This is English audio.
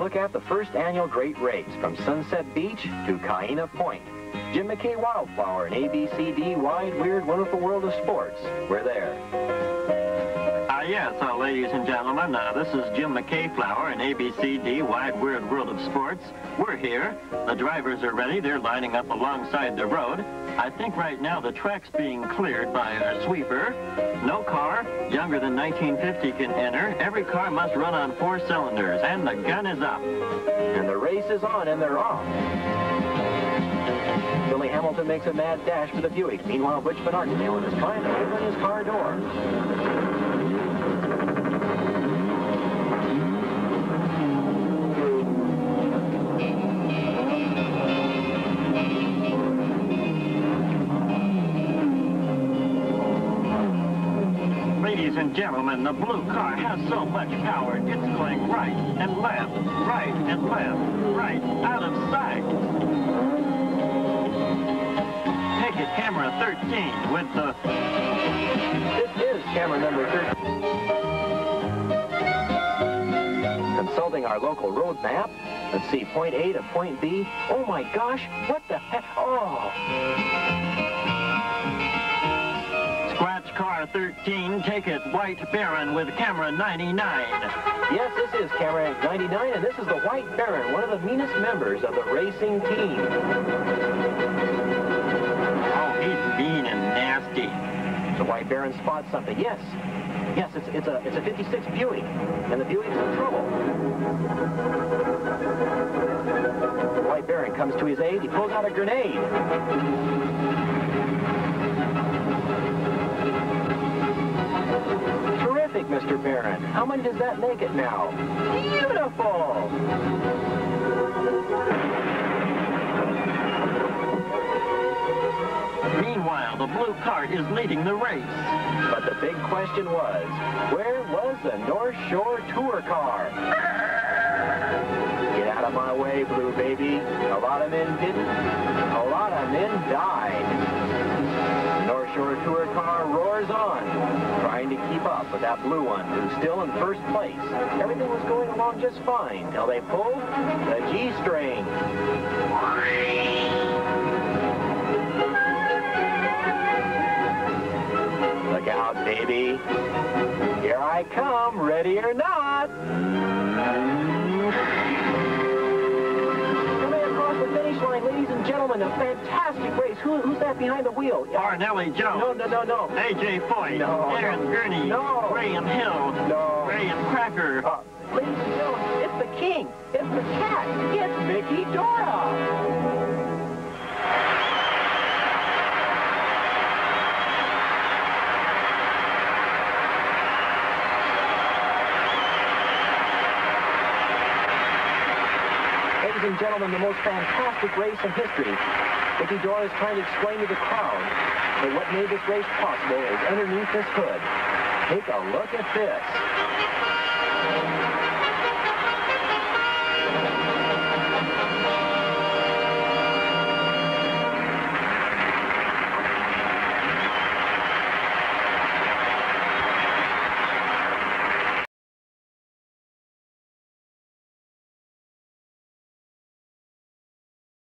look at the first annual Great Race from Sunset Beach to Kaena Point. Jim McKay Wildflower and ABCD Wide Weird Wonderful World of Sports. We're there. Uh, yes, uh, ladies and gentlemen, uh, this is Jim McKay Flower and ABCD Wide Weird World of Sports. We're here. The drivers are ready. They're lining up alongside the road. I think right now the track's being cleared by a sweeper. No car younger than 1950 can enter. Every car must run on four cylinders, and the gun is up. And the race is on, and they're off. Billy Hamilton makes a mad dash for the Buick. Meanwhile, Butch Van is trying to open his car door. Ladies and gentlemen, the blue car has so much power, it's going right and left, right and left, right, out of sight. Take it, camera 13, with the... This is camera number 13. Consulting our local road map. Let's see, point A to point B. Oh my gosh, what the heck? Oh, 13, take it, White Baron with camera 99. yes, this is camera 99, and this is the White Baron, one of the meanest members of the racing team. Oh, he's mean and nasty. The White Baron spots something. Yes, yes, it's, it's, a, it's a 56 Buick, and the Buick's in trouble. The White Baron comes to his aid. He pulls out a grenade. Mr. Baron. How many does that make it now? Beautiful! Meanwhile, the blue cart is leading the race. But the big question was, where was the North Shore Tour car? Get out of my way, Blue Baby. A lot of men didn't. A lot of men died. Keep up with that blue one, who's still in first place. Everything was going along just fine till they pulled the G-string. Look out, baby. Here I come, ready or not. Who, who's that behind the wheel? Parnelli Jones. No, no, no, no. A.J. Foyt. No, Aaron no. Gurney. No. Graham Hill. No. Graham Cracker. Uh, ladies and gentlemen, it's the king. It's the cat. It's Miki Dora. Ladies and gentlemen, the most fantastic race in history. Miki Dora is trying to explain to the crowd that what made this race possible is underneath this hood. Take a look at this.